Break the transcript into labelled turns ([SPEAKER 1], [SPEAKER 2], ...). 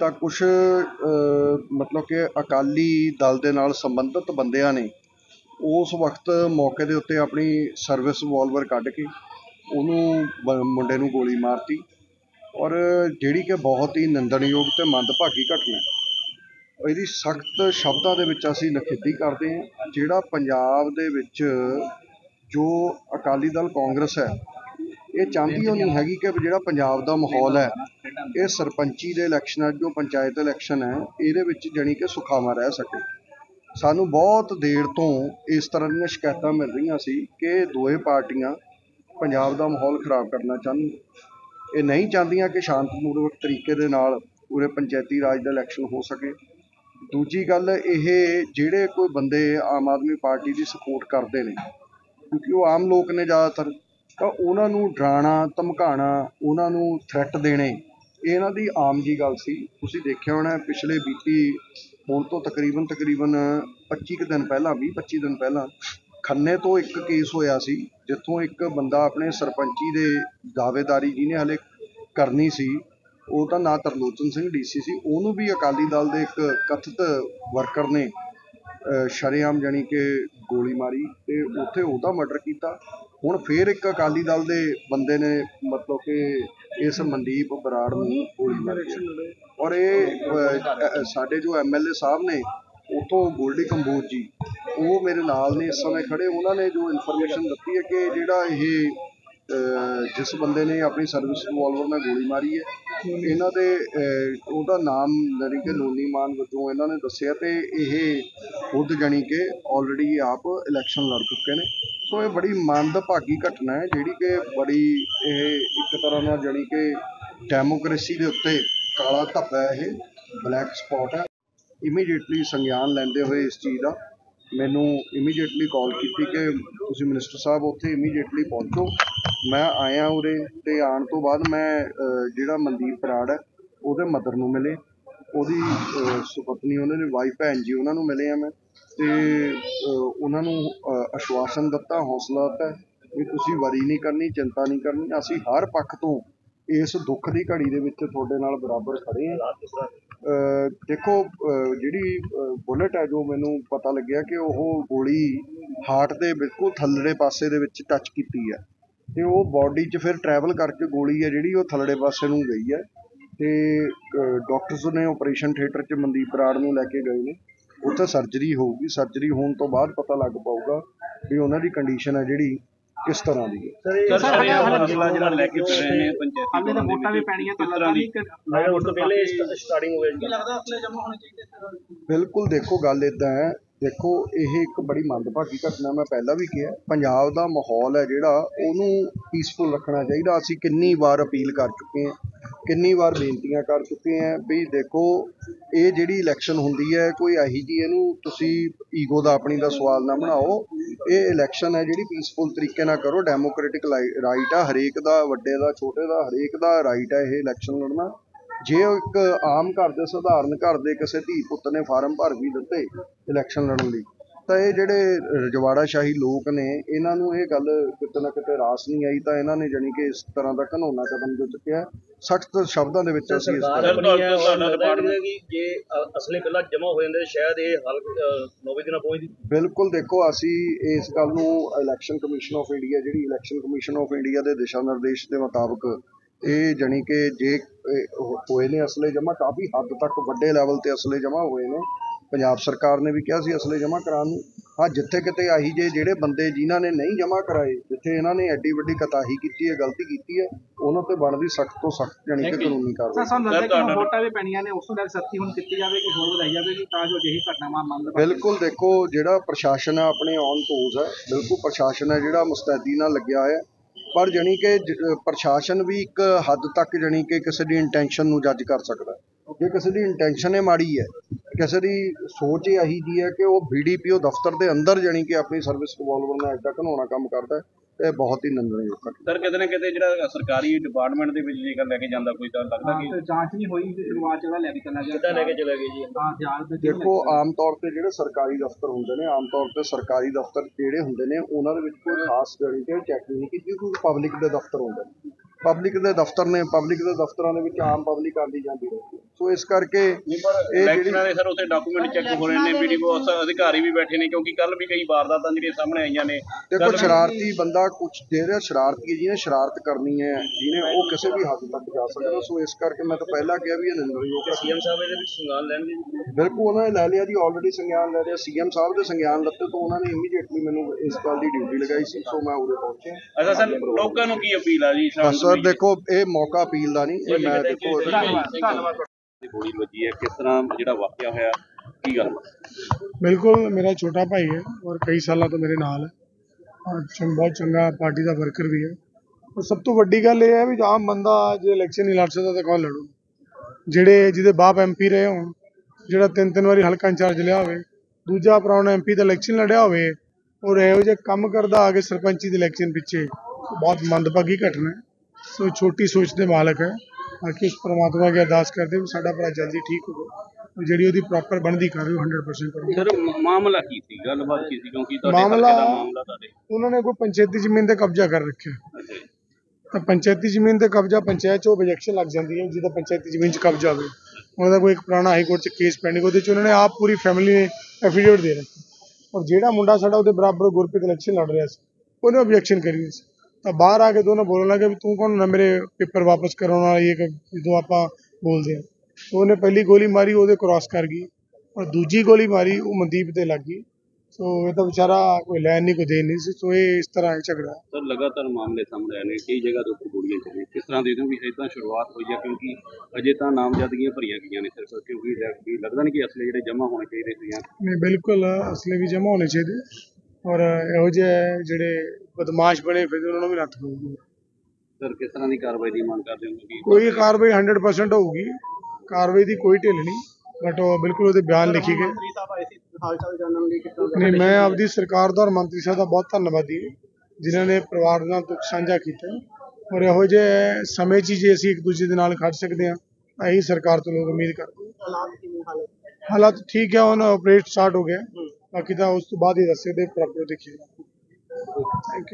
[SPEAKER 1] ਤਾਂ ਕੁਛ ਮਤਲਬ ਕਿ ਅਕਾਲੀ ਦਲ ਦੇ ਨਾਲ ਸੰਬੰਧਿਤ ਬੰਦਿਆਂ ਨੇ ਉਸ ਵਕਤ ਮੌਕੇ ਦੇ ਉੱਤੇ ਆਪਣੀ ਸਰਵਿਸ ਰਿਵਾਲਵਰ ਕੱਢ ਕੇ ਉਹਨੂੰ ਬ- ਮੁੰਡੇ ਨੂੰ ਗੋਲੀ ਮਾਰਤੀ ਔਰ ਜਿਹੜੀ ਕਿ ਬਹੁਤ ਹੀ ਨਿੰਦਣਯੋਗ ਅਤੇ ਮੰਦਭਾਗੀ ਘਟਨਾ ਇਹਦੀ ਸਖਤ ਸ਼ਬਦਾਂ ਦੇ ਵਿੱਚ ਅਸੀਂ ਨਿਖੇਧੀ ਕਰਦੇ ਹਾਂ, ਜਿਹੜਾ ਪੰਜਾਬ ਦੇ ਵਿੱਚ ਜੋ ਅਕਾਲੀ ਦਲ ਕਾਂਗਰਸ ਹੈ, ਇਹ ਚਾਹੁੰਦੀ ਉਹ ਨਹੀਂ ਹੈਗੀ ਕਿ ਜਿਹੜਾ ਪੰਜਾਬ ਦਾ ਮਾਹੌਲ ਹੈ ਇਹ ਸਰਪੰਚੀ ਦੇ ਇਲੈਕਸ਼ਨ ਹੈ ਜੋ ਪੰਚਾਇਤ ਇਲੈਕਸ਼ਨ ਹੈ, ਇਹਦੇ ਵਿੱਚ ਜਾਣੀ ਕਿ ਸੁਖਾਵਾਂ ਰਹਿ ਸਕੇ। ਸਾਨੂੰ ਬਹੁਤ ਦੇਰ ਤੋਂ ਇਸ ਤਰ੍ਹਾਂ ਦੀਆਂ ਸ਼ਿਕਾਇਤਾਂ ਮਿਲ ਰਹੀਆਂ ਸੀ ਕਿ ਇਹ ਪਾਰਟੀਆਂ ਪੰਜਾਬ ਦਾ ਮਾਹੌਲ ਖਰਾਬ ਕਰਨਾ ਚਾਹੁੰਦੀ ਇਹ ਨਹੀਂ ਚਾਹੁੰਦੀਆਂ ਕਿ ਸ਼ਾਂਤਮੂਰਵਕ ਤਰੀਕੇ ਦੇ ਨਾਲ ਪੂਰੇ ਪੰਚਾਇਤੀ ਰਾਜ ਦਾ ਇਲੈਕਸ਼ਨ ਹੋ ਸਕੇ। ਦੂਜੀ ਗੱਲ, ਇਹ ਜਿਹੜੇ ਕੋਈ ਬੰਦੇ ਆਮ ਆਦਮੀ ਪਾਰਟੀ ਦੀ ਸਪੋਰਟ ਕਰਦੇ ਨੇ, ਕਿਉਂਕਿ ਉਹ ਆਮ ਲੋਕ ਨੇ ਜ਼ਿਆਦਾਤਰ, ਤਾਂ ਉਹਨਾਂ ਨੂੰ ਡਰਾਉਣਾ, ਧਮਕਾਉਣਾ, ਉਹਨਾਂ ਨੂੰ ਥ੍ਰੈਟ ਦੇਣੇ ਇਹਨਾਂ ਦੀ ਆਮ ਜਿਹੀ ਗੱਲ ਸੀ। ਤੁਸੀਂ ਦੇਖਿਆ ਹੋਣਾ, ਪਿਛਲੇ ਬੀਤੀ ਹੁਣ ਤੋਂ ਤਕਰੀਬਨ ਤਕਰੀਬਨ 25 ਕੁ ਦਿਨ ਪਹਿਲਾਂ, ਵੀਹ ਪੱਚੀ ਦਿਨ ਪਹਿਲਾਂ ਖੰਨੇ ਤੋਂ ਇੱਕ ਕੇਸ ਹੋਇਆ ਸੀ, ਜਿੱਥੋਂ ਇੱਕ ਬੰਦਾ ਆਪਣੇ ਸਰਪੰਚੀ ਦੇ ਦਾਅਵੇਦਾਰੀ ਜਿਹਨੇ ਹਲੇ ਕਰਨੀ ਸੀ। ਉਹ ਤਾਂ ਨਾਂ ਤਰਲੋਚਨ ਸਿੰਘ ਡੀਸੀ ਸੀ। ਉਹਨੂੰ ਵੀ ਅਕਾਲੀ ਦਲ ਦੇ ਇੱਕ ਕਥਿਤ ਵਰਕਰ ਨੇ ਸ਼ਰੇਆਮ ਜਾਣੀ ਕਿ ਗੋਲੀ ਮਾਰੀ ਅਤੇ ਉੱਥੇ ਉਹਦਾ ਮਰਡਰ ਕੀਤਾ। ਹੁਣ ਫਿਰ ਇੱਕ ਅਕਾਲੀ ਦਲ ਦੇ ਬੰਦੇ ਨੇ ਮਤਲਬ ਕਿ ਇਸ ਮਨਦੀਪ ਬਰਾੜ ਨੂੰ ਗੋਲੀ ਮਾਰੀ ਔਰ ਇਹ ਸਾਡੇ ਜੋ ਸਾਡੇ ਜੋ ਏ ਸਾਹਿਬ ਨੇ, ਉੱਥੋਂ ਗੋਲਡੀ ਕੰਬੋਜ ਜੀ, ਉਹ ਮੇਰੇ ਨਾਲ ਨੇ ਇਸ ਸਮੇਂ ਖੜ੍ਹੇ ਉਹਨਾਂ ਨੇ ਜੋ ਇਨਫੋਰਮੇਸ਼ਨ ਦਿੱਤੀ ਹੈ ਕਿ ਜਿਹੜਾ ਇਹ ਜਿਸ ਬੰਦੇ ਨੇ ਆਪਣੀ ਸਰਵਿਸ ਰਿਵਾਲਵਰ ਨਾਲ ਗੋਲੀ ਮਾਰੀ ਹੈ ਇਹਨਾਂ ਦੇ ਅਹ, ਉਹਦਾ ਨਾਮ ਜਾਣੀ ਕਿ ਲੋਨੀ ਮਾਨ ਵਜੋਂ ਇਹਨਾਂ ਨੇ ਦੱਸਿਆ ਤੇ ਇਹ ਖੁਦ ਜਾਣੀ ਕਿ ਆਲਰੇਡੀ ਆਪ ਇਲੈਕਸ਼ਨ ਲੜ ਚੁੱਕੇ ਨੇ। ਸੋ ਇਹ ਬੜੀ ਮੰਦਭਾਗੀ ਘਟਨਾ ਹੈ ਜਿਹੜੀ ਕਿ ਬੜੀ ਇਹ ਇੱਕ ਤਰ੍ਹਾਂ ਨਾਲ ਜਾਣੀ ਕਿ ਡੈਮੋਕ੍ਰੇਸੀ ਦੇ ਉੱਤੇ ਕਾਲਾ ਧੱਬਾ ਹੈ ਇਹ ਬਲੈਕ ਸਪੌਟ ਹੈ। ਇਮੀਡੀਏਟਲੀ ਸੰਗਿਆਨ ਲੈਂਦੇ ਹੋਏ ਇਸ ਚੀਜ਼ ਦਾ ਮੈਨੂੰ ਇਮੀਡੀਏਟਲੀ ਕਾਲ ਕੀਤੀ ਕਿ ਤੁਸੀਂ ਮਿਨਿਸਟਰ ਸਾਹਿਬ ਉੱਥੇ ਇਮੀਡੀਏਟਲੀ ਪਹੁੰਚੋ। ਮੈਂ ਆਇਆ ਉਰੇ ਤੇ ਆਉਣ ਤੋਂ ਬਾਅਦ ਮੈਂ ਜਿਹੜਾ ਮਨਦੀਪ ਬਰਾੜ ਹੈ, ਉਹਦੇ ਮਦਰ ਨੂੰ ਮਿਲੇ। ਉਹਦੀ ਸੁਪਤਨੀ, ਉਹਨਾਂ ਦੀ ਵਾਈਫ ਭੈਣ ਜੀ, ਉਹਨਾਂ ਨੂੰ ਮਿਲੇ ਆ ਮੈਂ। ਤੇ ਉਹਨਾਂ ਨੂੰ ਅਸ਼ਵਾਸਨ ਦਿੱਤਾ, ਹੌਸਲਾ ਦਿੱਤਾ ਵੀ ਤੁਸੀਂ ਵਰੀ ਨਹੀਂ ਕਰਨੀ, ਚਿੰਤਾ ਨਹੀਂ ਕਰਨੀ। ਅਸੀਂ ਹਰ ਪੱਖ ਤੋਂ ਇਸ ਦੁੱਖ ਦੀ ਘੜੀ ਦੇ ਵਿੱਚ ਤੁਹਾਡੇ ਨਾਲ ਬਰਾਬਰ ਖੜੇ ਹਾਂ। ਦੇਖੋ ਜਿਹੜੀ ਬੁਲਟ ਹੈ ਜੋ ਮੈਨੂੰ ਪਤਾ ਲੱਗਿਆ ਕਿ ਉਹ ਗੋਲੀ ਹਾਰਟ ਦੇ ਬਿਲਕੁਲ ਥੱਲੜੇ ਪਾਸੇ ਦੇ ਵਿੱਚ ਟੱਚ ਕੀਤੀ ਹੈ। ਤੇ ਉਹ ਬਾਡੀ 'ਚ ਫਿਰ ਟਰੈਵਲ ਕਰਕੇ ਗੋਲੀ ਹੈ ਜਿਹੜੀ, ਉਹ ਥੱਲੜੇ ਪਾਸੇ ਨੂੰ ਗਈ ਹੈ। ਤੇ ਡਾਕਟਰਸ ਨੇ ਆਪਰੇਸ਼ਨ ਥੀਏਟਰ 'ਚ ਮਨਦੀਪ ਬਰਾੜ ਨੂੰ ਲੈ ਕੇ ਗਏ ਨੇ। ਉੱਥੇ ਸਰਜਰੀ ਹੋਊਗੀ। ਸਰਜਰੀ ਹੋਣ ਤੋਂ ਬਾਅਦ ਪਤਾ ਲੱਗ ਪਾਊਗਾ ਵੀ ਉਹਨਾਂ ਦੀ ਕੰਡੀਸ਼ਨ ਹੈ ਜਿਹੜੀ। ਕਿਸ ਤਰ੍ਹਾਂ ਦੀ ਹੈ?
[SPEAKER 2] ਸਰ ਮਸਲਾ ਜਿਹੜਾ ਲੈ ਕੇ ਚੱਲ ਰਹੇ ਨੇ ਪੰਚਾਇਤੀ
[SPEAKER 3] ਤਾਂ ਵੋਟਾਂ ਵੀ ਪੈਣੀਆਂ ਤਾਂ ਲੱਗਦਾ ਨਹੀਂ ਕਿ
[SPEAKER 2] ਵੋਟ ਤੋਂ ਪਹਿਲੇ ਸਟਾਰਟਿੰਗ ਹੋਵੇ
[SPEAKER 3] ਕੀ ਲੱਗਦਾ ਅਸਲੇ ਜਮਾ ਹੋਣੇ ਚਾਹੀਦੇ?
[SPEAKER 1] ਬਿਲਕੁਲ ਦੇਖੋ ਗੱਲ ਇਦਾਂ ਹੈ ਦੇਖੋ, ਇਹ ਇੱਕ ਬੜੀ ਮੰਦਭਾਗੀ ਘਟਨਾ ਮੈਂ ਪਹਿਲਾਂ ਵੀ ਕਿਹਾ, ਪੰਜਾਬ ਦਾ ਮਾਹੌਲ ਹੈ ਜਿਹੜਾ, ਉਹਨੂੰ ਪੀਸਫੁਲ ਰੱਖਣਾ ਚਾਹੀਦਾ। ਅਸੀਂ ਕਿੰਨੀ ਵਾਰ ਅਪੀਲ ਕਰ ਚੁੱਕੇ ਹਾਂ, ਕਿੰਨੀ ਵਾਰ ਬੇਨਤੀਆਂ ਕਰ ਚੁੱਕੇ ਹਾਂ ਵੀ ਦੇਖੋ, ਇਹ ਜਿਹੜੀ ਇਲੈਕਸ਼ਨ ਹੁੰਦੀ ਹੈ, ਕੋਈ ਇਹੀ ਜੀ ਇਹਨੂੰ ਤੁਸੀਂ ਈਗੋ ਦਾ ਆਪਣੀ ਦਾ ਸਵਾਲ ਨਾ ਬਣਾਓ। ਇਹ ਇਲੈਕਸ਼ਨ ਹੈ ਜਿਹੜੀ ਪੀਸਫੁਲ ਤਰੀਕੇ ਨਾਲ ਕਰੋ। ਡੈਮੋਕ੍ਰੈਟਿਕ ਰਾਈਟ ਆ, ਹਰੇਕ ਦਾ, ਵੱਡੇ ਦਾ, ਛੋਟੇ ਦਾ, ਹਰੇਕ ਦਾ ਰਾਈਟ ਹੈ ਇਹ ਇਲੈਕਸ਼ਨ ਲੜਨਾ। ਜੇ ਉਹ ਇੱਕ ਆਮ ਘਰ ਦੇ ਸਧਾਰਨ ਘਰ ਦੇ ਕਿਸੇ ਧੀ ਪੁੱਤ ਨੇ ਫਾਰਮ ਭਰ ਵੀ ਦਿੱਤੇ ਇਲੈਕਸ਼ਨ ਲੜਨ ਲਈ ਤਾਂ ਇਹ ਜਿਹੜੇ ਰਜਵਾੜਾ ਸ਼ਾਹੀ ਲੋਕ ਨੇ ਇਹਨਾਂ ਨੂੰ ਇਹ ਗੱਲ ਕਿਤੇ ਨਾ ਕਿਤੇ ਰਾਸ ਨਹੀਂ ਆਈ ਤਾਂ ਇਹਨਾਂ ਨੇ ਜਾਣੀ ਕਿ ਇਸ ਤਰ੍ਹਾਂ ਦਾ ਘਨੌਣਾ ਕਦਮ ਜੋ ਚੁੱਕਿਆ ਸਖਤ ਸ਼ਬਦਾਂ ਦੇ ਵਿੱਚ ਅਸੀਂ ਇਸ
[SPEAKER 2] ਜੇ ਅਸਲੇ ਪਹਿਲਾਂ ਜਮ੍ਹਾਂ ਹੋ ਜਾਂਦੇ ਸ਼ਾਇਦ ਇਹ ਹਲ ਨੌਵੇਂ ਦਿਨਾਂ ਪਹੁੰਚਦੀ।
[SPEAKER 1] ਬਿਲਕੁਲ ਦੇਖੋ ਅਸੀਂ ਇਸ ਗੱਲ ਨੂੰ ਇਲੈਕਸ਼ਨ ਕਮਿਸ਼ਨ ਆਫ ਇੰਡੀਆ ਜਿਹੜੀ ਇਲੈਕਸ਼ਨ ਕਮਿਸ਼ਨ ਆਫ ਇੰਡੀਆ ਦੇ ਦਿਸ਼ਾ ਨਿਰਦੇਸ਼ ਦੇ ਮੁਤਾਬਕ ਇਹ ਜਾਣੀ ਕਿ ਜੇ ਹੋਏ ਨੇ ਅਸਲੇ ਜਮ੍ਹਾਂ ਕਾਫੀ ਹੱਦ ਤੱਕ ਵੱਡੇ ਲੈਵਲ ਤੇ ਅਸਲੇ ਜਮ੍ਹਾਂ ਹੋਏ ਨੇ। ਪੰਜਾਬ ਸਰਕਾਰ ਨੇ ਵੀ ਕਿਹਾ ਸੀ ਅਸਲੇ ਜਮ੍ਹਾਂ ਕਰਾਉਣ ਨੂੰ। ਹਾਂ ਜਿੱਥੇ ਕਿਤੇ ਆਹੀ ਜੇ ਜਿਹੜੇ ਬੰਦੇ ਜਿਨ੍ਹਾਂ ਨੇ ਨਹੀਂ ਜਮ੍ਹਾਂ ਕਰਾਏ ਜਿੱਥੇ ਇਹਨਾਂ ਨੇ ਐਡੀ ਵੱਡੀ ਕਤਾਹੀ ਕੀਤੀ ਹੈ ਗਲਤੀ ਕੀਤੀ ਹੈ ਉਹਨਾਂ ਤੇ ਬਣਦੀ ਸਖਤ ਤੋਂ ਸਖਤ ਜਾਣੀ ਕਿ ਕਾਨੂੰਨੀ
[SPEAKER 3] ਸਰ
[SPEAKER 1] ਕਾਰਵਾਈ
[SPEAKER 3] ਸਾਨੂੰ ਲੱਗਦਾ ਕਿ ਵੋਟਾਂ ਵੀ ਪੈਣੀਆਂ ਨੇ ਉਸ ਤੋਂ ਬਾਅਦ ਸਖਤੀ ਹੁਣ ਕੀਤੀ ਜਾਵੇਗੀ ਹੋਰ ਵਧਾਈ ਜਾਵੇਗੀ ਤਾਂ ਜੋ ਅਜਿਹੀ ਘਟਨਾਵਾਂ ਮੰਦ
[SPEAKER 1] ਬਿਲਕੁਲ ਦੇਖੋ ਜਿਹੜਾ ਪ੍ਰਸ਼ਾਸਨ ਹੈ ਆਪਣੇ ਔਨ ਟੋਜ਼ ਹੈ ਬਿਲਕੁਲ ਪ੍ਰਸ਼ਾਸਨ ਹੈ ਜਿਹੜਾ ਮੁਸਤੈਦੀ ਨਾਲ ਲੱਗਿਆ ਹੋਇਆ ਹੈ। ਪਰ ਜਾਣੀ ਕਿ ਜ- ਪ੍ਰਸ਼ਾਸਨ ਵੀ ਇੱਕ ਹੱਦ ਤੱਕ ਜਾਣੀ ਕਿ ਕਿਸੇ ਦੀ ਇੰਟੈਂਸ਼ਨ ਨੂੰ ਜੱਜ ਕਰ ਸਕਦਾ ਹੈ। ਜੇ ਕਿਸੇ ਦੀ ਇੰਟੈਂਸ਼ਨ ਹੀ ਮਾੜੀ ਹੈ ਕਿਸੇ ਦੀ ਸੋਚ ਹੀ ਇਹੀ ਜੀ ਹੈ ਕਿ ਉਹ ਬੀਡੀਪੀਓ ਦਫ਼ਤਰ ਦੇ ਅੰਦਰ ਜਾਣੀ ਕਿ ਆਪਣੀ ਸਰਵਿਸ ਰਿਵਾਲਵਰ ਨਾਲ ਐਡਾ ਘਨਾਉਣਾ ਕੰਮ ਕਰਦਾ ਹੈ, ਇਹ ਬਹੁਤ ਹੀ ਨਿੰਦਣਯੋਗ ਘਟਨਾ।
[SPEAKER 2] ਸਰ ਕਿਤੇ ਨਾ ਕਿਤੇ ਜਿਹੜਾ ਸਰਕਾਰੀ ਡਿਪਾਰਟਮੈਂਟ ਦੇ ਵਿੱਚ ਜੇਕਰ ਲੈ ਕੇ ਜਾਂਦਾ ਕੋਈ ਤਾਂ ਲੱਗਦਾ ਕਿ
[SPEAKER 3] ਜਾਂਚ ਨਹੀਂ ਹੋਈ ਤੇ ਸ਼ੁਰੂਆਤ ਜਿਹੜਾ ਲੈ ਕੇ ਚੱਲਾ ਗਿਆ।
[SPEAKER 2] ਕਿੱਦਾਂ ਲੈ ਕੇ ਚਲੇ ਗਏ ਜੀ?
[SPEAKER 3] ਹਥਿਆਰ ਦੇ
[SPEAKER 1] ਦੇਖੋ ਆਮ ਤੌਰ ਤੇ ਜਿਹੜੇ ਸਰਕਾਰੀ ਦਫ਼ਤਰ ਹੁੰਦੇ ਨੇ ਆਮ ਤੌਰ ਤੇ ਸਰਕਾਰੀ ਦਫ਼ਤਰ ਜਿਹੜੇ ਹੁੰਦੇ ਨੇ ਉਹਨਾਂ ਦੇ ਵਿੱਚ ਕੋਈ ਖਾਸ ਜਾਣੀ ਕਿ ਚੈੱਕ ਨਹੀਂ ਕੀਤੀ ਕਿਉਂਕਿ ਪਬਲਿਕ ਦੇ ਦਫ਼ਤਰ ਹੁੰਦੇ ਨੇ। ਪਬਲਿਕ ਦੇ ਦਫ਼ਤਰ ਨੇ ਪਬਲਿਕ ਦੇ ਦਫ਼ਤਰਾਂ ਦੇ ਵਿੱਚ ਆਮ ਪਬਲਿਕ ਆਉਂਦੀ ਜਾਂਦੀ ਰਹਿੰਦੀ ਹੈ। ਸੋ ਇਸ ਕਰਕੇ ਇਹ ਜਿਹੜੀ
[SPEAKER 2] ਦੇ ਸਰ ਉੱਥੇ ਡਾਕੂਮੈਂਟ ਚੈੱਕ ਹੋ ਰਹੇ ਨੇ ਪੀਡੀਓ ਅਧਿਕਾਰੀ ਵੀ ਬੈਠੇ ਨੇ ਕਿਉਂਕਿ ਕੱਲ ਵੀ ਕਈ ਵਾਰਦਾਤਾਂ ਜਿਹੜੀਆਂ ਸਾਹਮਣੇ ਆਈਆਂ ਨੇ।
[SPEAKER 1] ਦੇਖੋ ਸ਼ਰਾਰਤੀ ਬੰਦਾ ਕੁਝ ਜਿਹੜਾ ਸ਼ਰਾਰਤੀ ਹੈ ਜਿਹਨੇ ਸ਼ਰਾਰਤ ਕਰਨੀ ਹੈ ਜਿਹਨੇ ਉਹ ਕਿਸੇ ਵੀ ਹੱਦ ਤੱਕ ਜਾ ਸਕਦਾ। ਸੋ ਇਸ ਕਰਕੇ ਮੈਂ ਤਾਂ ਪਹਿਲਾਂ ਕਿਹਾ ਵੀ ਇਹ ਨਿੰਦਣਯੋਗ ਹੈ।
[SPEAKER 2] ਸੀਐਮ ਸਾਹਿਬ ਇਹਦੇ ਵਿੱਚ ਸੰਗਾਨ ਲੈਣਗੇ
[SPEAKER 1] ਬਿਲਕੁਲ ਉਹਨਾਂ ਨੇ ਲੈ ਲਿਆ ਜੀ ਆਲਰੇਡੀ ਸੰਗਿਆਨ ਲੈ ਲਿਆ। ਸੀਐਮ ਸਾਹਿਬ ਦੇ ਸੰਗਿਆਨ ਲੱਤੇ ਤੋਂ ਉਹਨਾਂ ਨੇ ਇਮੀਡੀਏਟਲੀ ਮੈਨੂੰ ਇਸ ਗੱਲ ਦੀ ਡਿਊਟੀ ਲਗਾਈ ਸੀ ਸੋ ਮੈਂ ਉਰੇ ਪਹੁੰਚਿਆ।
[SPEAKER 2] ਅੱਛਾ ਸਰ ਲੋਕਾਂ ਨੂੰ ਕੀ ਅਪੀਲ ਆ ਜੀ
[SPEAKER 1] ਸਰ ਦੇਖੋ ਇਹ ਮੌਕਾ ਅਪੀਲ ਦਾ ਨਹੀਂ ਇਹ ਮੈਂ ਦੇਖੋ
[SPEAKER 2] ਧੰਨਵਾਦ ਗੋਲੀ ਵੱਜੀ ਹੈ ਕਿਸ ਤਰ੍ਹਾਂ ਜਿਹੜਾ ਵਾਕਿਆ ਹੋਇਆ ਕੀ ਗੱਲ
[SPEAKER 4] ਬਿਲਕੁਲ ਮੇਰਾ ਛੋਟਾ ਭਾਈ ਹੈ ਔਰ ਕਈ ਸਾਲਾਂ ਤੋਂ ਮੇਰੇ ਨਾਲ ਹੈ ਔਰ ਚੰਗ ਬਹੁਤ ਚੰਗਾ ਪਾਰਟੀ ਦਾ ਵਰਕਰ ਵੀ ਹੈ ਔਰ ਸਭ ਤੋਂ ਵੱਡੀ ਗੱਲ ਇਹ ਹੈ ਵੀ ਆਮ ਬੰਦਾ ਜੇ ਇਲੈਕਸ਼ਨ ਨਹੀਂ ਲੜ ਸਕਦਾ ਤਾਂ ਕੌਣ ਲੜੂ ਜਿਹੜੇ ਜਿਹਦੇ ਬਾਪ ਐਮਪੀ ਰਹੇ ਹੋਣ ਜਿਹੜਾ ਤਿੰਨ ਤਿੰਨ ਵਾਰੀ ਹਲਕਾ ਇੰਚਾਰਜ ਲਿਆ ਹੋਵੇ ਦੂਜਾ ਭਰਾ ਐਮਪੀ ਦਾ ਇਲੈਕਸ਼ਨ ਲੜਿਆ ਹੋਵੇ ਔਰ ਇਹੋ ਜਿਹੇ ਕੰਮ ਕਰਦਾ ਆ ਕੇ ਸਰਪੰਚੀ ਦੇ ਇਲੈਕਸ਼ਨ ਪਿੱਛੇ ਬਹੁਤ ਮੰਦਭਾਗੀ ਘਟਨਾ ਹੈ ਸੋ ਛੋਟੀ ਸੋਚ ਦੇ ਮਾਲਕ ਹੈ। ਬਾਕੀ ਪ੍ਰਮਾਤਮਾ ਅੱਗੇ ਅਰਦਾਸ ਕਰਦੇ ਵੀ ਸਾਡਾ ਭਰਾ ਜਲਦੀ ਠੀਕ ਹੋਵੇ ਔਰ ਜਿਹੜੀ ਉਹਦੀ ਪ੍ਰੋਪਰ ਬਣਦੀ ਕਰ ਰਹੀ 100% ਕਰੋ।
[SPEAKER 2] ਸਰ ਮਾਮਲਾ ਕੀ ਸੀ? ਗੱਲਬਾਤ ਕੀ ਸੀ? ਕਿਉਂਕਿ ਤੁਹਾਡੇ
[SPEAKER 4] ਮਾਮਲਾ-
[SPEAKER 2] ਹਲਕੇ ਦਾ ਮਾਮਲਾ ਤੁਹਾਡੇ।
[SPEAKER 4] ਉਹਨਾਂ ਨੇ ਕੋਈ ਪੰਚਾਇਤੀ ਜ਼ਮੀਨ ਤੇ ਕਬਜ਼ਾ ਕਰ ਰੱਖਿਆ। ਤਾਂ ਪੰਚਾਇਤੀ ਜ਼ਮੀਨ ਤੇ ਕਬਜ਼ਾ ਪੰਚਾਇਤ 'ਚ ਓਬਜੈਕਸ਼ਨ ਲੱਗ ਜਾਂਦੀ ਹੈ ਜਿਹਦਾ ਪੰਚਾਇਤੀ ਜ਼ਮੀਨ 'ਚ ਕਬਜ਼ਾ ਹੋਵੇ। ਉਹਨਾਂ ਦਾ ਕੋਈ ਇੱਕ ਪੁਰਾਣਾ ਹਾਈ ਕੋਰਟ 'ਚ ਕੇਸ ਪੈਂਡਿੰਗ ਉਹਦੇ 'ਚ ਉਹਨਾਂ ਨੇ ਆਪ ਪੂਰੀ ਫੈਮਿਲੀ ਨੇ ਐਫੀਡੇਵਿਟ ਦੇ ਰੱਖੀ। ਔਰ ਜਿਹੜਾ ਮੁੰਡਾ ਸਾਡਾ ਉਹਦੇ ਬਰਾਬਰ ਗੁਰਪ੍ਰੀਤ ਇਲੈਕਸ਼ਨ ਲੜ ਰਿਹਾ ਸੀ ਉਹਨੇ ਓਬਜੈਕਸ਼ਨ ਕਰੀ ਸੀ। ਤਾਂ ਬਾਹਰ ਆ ਕੇ ਦੋਨੋਂ ਬੋਲਣ ਲੱਗੇ ਵੀ ਤੂੰ ਕੌਣ ਨਾ ਮੇਰੇ ਪੇਪਰ ਵਾਪਸ ਕਰਾਉਣ ਵਾਲਾ ਇਹ ਕਿ ਜਦੋਂ ਆਪਾਂ ਬੋਲਦੇ ਆ ਤਾਂ ਉਹਨੇ ਪਹਿਲੀ ਗੋਲੀ ਮਾਰੀ ਉਹਦੇ ਕ੍ਰਾਸ ਕਰ ਗਈ। ਔਰ ਦੂਜੀ ਗੋਲੀ ਮਾਰੀ ਉਹ ਮਨਦੀਪ ਤੇ ਲੱਗ ਗਈ। ਸੋ ਇਹ ਤਾਂ ਵਿਚਾਰਾ ਕੋਈ ਲੈਣ ਨਹੀਂ ਕੋਈ ਦੇਣ ਨਹੀਂ ਸੀ। ਸੋ ਇਹ ਇਸ ਤਰ੍ਹਾਂ ਇਹ ਝਗੜਾ।
[SPEAKER 2] ਸਰ ਲਗਾਤਾਰ ਮਾਮਲੇ ਸਾਹਮਣੇ ਆਏ ਨੇ। ਕਈ ਜਗ੍ਹਾ ਦੇ ਉੱਤੇ ਗੋਲੀਆਂ ਚੱਲੀਆਂ। ਕਿਸ ਤਰ੍ਹਾਂ ਦੇ ਦਿਓ ਵੀ ਇਦਾਂ ਸ਼ੁਰੂਆਤ ਹੋਈ ਹੈ? ਕਿਉਂਕਿ ਅਜੇ ਤਾਂ ਨਾਮਜ਼ਦਗੀਆਂ ਭਰੀਆਂ ਗਈਆਂ ਨੇ। ਸਿਰਫ ਕਿਉਂਕਿ ਵੀ ਲੱਗਦਾ ਨਹੀਂ ਕਿ ਅਸਲੇ ਜਿਹੜੇ ਜਮ੍ਹਾਂ ਹੋਣੇ ਚਾਹੀਦੇ ਸੀ
[SPEAKER 4] ਨਹੀਂ ਬਿਲਕੁਲ ਅਸਲੇ ਵੀ ਜਮ੍ਹਾਂ ਹੋਣੇ ਚਾਹੀਦੇ। ਔਰ ਇਹੋ ਜਿਹੇ ਜਿਹੜੇ ਬਦਮਾਸ਼ ਬਣੇ ਫਿਰ ਉਹਨਾਂ ਨੂੰ ਵੀ ਨੱਥ ਪਊਗੀ
[SPEAKER 2] ਸਰ ਕਿਸ ਤਰ੍ਹਾਂ ਦੀ ਕਾਰਵਾਈ ਦੀ ਮੰਗ ਕਰਦੇ ਹੋ ਕਿਉਂਕਿ
[SPEAKER 4] ਕੋਈ ਕਾਰਵਾਈ 100% ਹੋਊਗੀ। ਕਾਰਵਾਈ ਦੀ ਕੋਈ ਢਿੱਲ ਨਹੀਂ ਬਟ ਉਹ ਬਿਲਕੁਲ ਉਹਦੇ ਬਿਆਨ ਲਿਖੀ ਗਏ।
[SPEAKER 3] ਮੰਤਰੀ ਸਾਹਿਬ ਆਏ ਸੀ
[SPEAKER 4] ਨਹੀਂ ਮੈਂ ਆਪਦੀ ਸਰਕਾਰ ਦਾ ਔਰ ਮੰਤਰੀ ਸਾਹਿਬ ਦਾ ਬਹੁਤ ਧੰਨਵਾਦੀ ਹਾਂ ਜਿਨ੍ਹਾਂ ਨੇ ਪਰਿਵਾਰ ਨਾਲ ਦੁੱਖ ਸਾਂਝਾ ਕੀਤਾ। ਔਰ ਇਹੋ ਜਿਹੇ ਸਮੇਂ 'ਚ ਜੇ ਅਸੀਂ ਇੱਕ ਦੂਜੇ ਦੇ ਨਾਲ ਖੜ ਸਕਦੇ ਹਾਂ ਇਹੀ ਸਰਕਾਰ ਤੋਂ ਲੋਕ ਉਮੀਦ ਕਰਦੇ
[SPEAKER 3] ਹਾਲਾਤ
[SPEAKER 4] ਠੀਕ ਹੈ ਹੁਣ ਆਪਰੇਟ ਸਟਾਰਟ ਹੋ ਗਿਆ। ਬਾਕੀ ਤਾਂ ਉਸ ਤੋਂ ਬਾਅਦ ਹੀ ਦੱਸੇ ਦੇ ਪ੍ਰੋਪਰ ਦੇਖੀਏ। Thank you.